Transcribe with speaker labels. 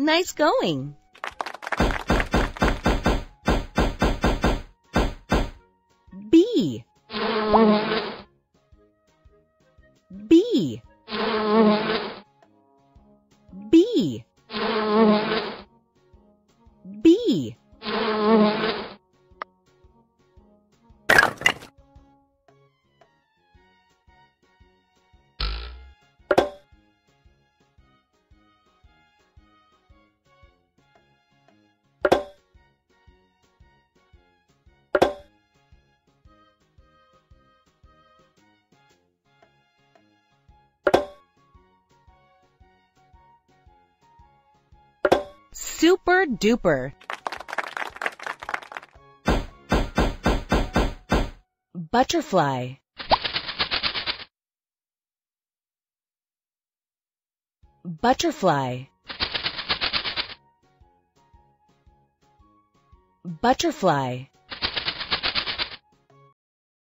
Speaker 1: Nice going. B. B. B. B. Super duper. Butterfly. Butterfly. Butterfly.